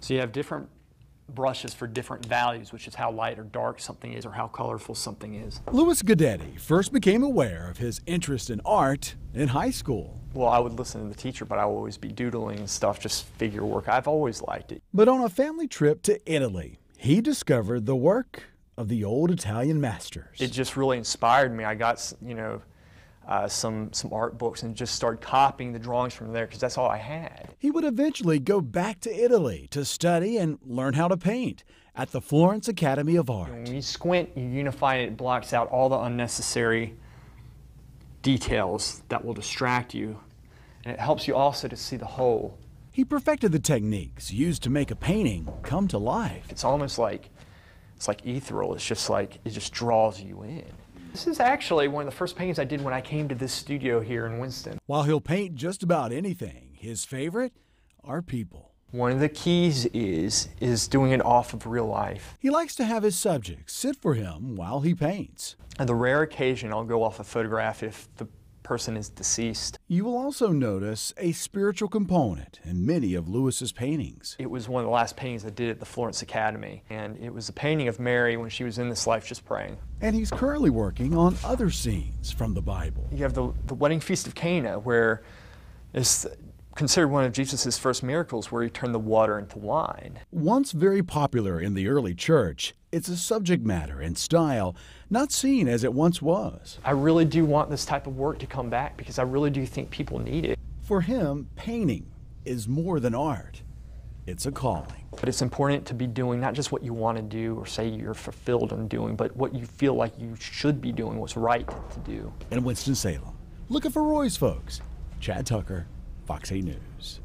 So you have different brushes for different values, which is how light or dark something is or how colorful something is. Louis Guidetti first became aware of his interest in art in high school. Well, I would listen to the teacher, but I would always be doodling and stuff, just figure work. I've always liked it. But on a family trip to Italy, he discovered the work of the old Italian masters. It just really inspired me. I got, you know, uh, some some art books and just started copying the drawings from there because that's all I had. He would eventually go back to Italy to study and learn how to paint at the Florence Academy of Art. When you squint, you unify it, it blocks out all the unnecessary details that will distract you, and it helps you also to see the whole. He perfected the techniques used to make a painting come to life. It's almost like it's like ethereal. It's just like it just draws you in. This is actually one of the first paintings I did when I came to this studio here in Winston. While he'll paint just about anything, his favorite are people. One of the keys is is doing it off of real life. He likes to have his subjects sit for him while he paints. On the rare occasion I'll go off a photograph if the person is deceased. You will also notice a spiritual component in many of Lewis's paintings. It was one of the last paintings I did at the Florence Academy, and it was a painting of Mary when she was in this life just praying. And he's currently working on other scenes from the Bible. You have the, the wedding feast of Cana, where it's considered one of Jesus' first miracles where he turned the water into wine. Once very popular in the early church, it's a subject matter and style not seen as it once was. I really do want this type of work to come back because I really do think people need it. For him, painting is more than art. It's a calling. But it's important to be doing not just what you want to do or say you're fulfilled in doing, but what you feel like you should be doing, what's right to do. In Winston-Salem, looking for Roy's folks. Chad Tucker, Fox 8 News.